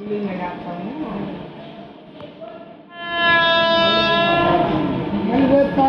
Hindi na lapang mo. Maliit pa.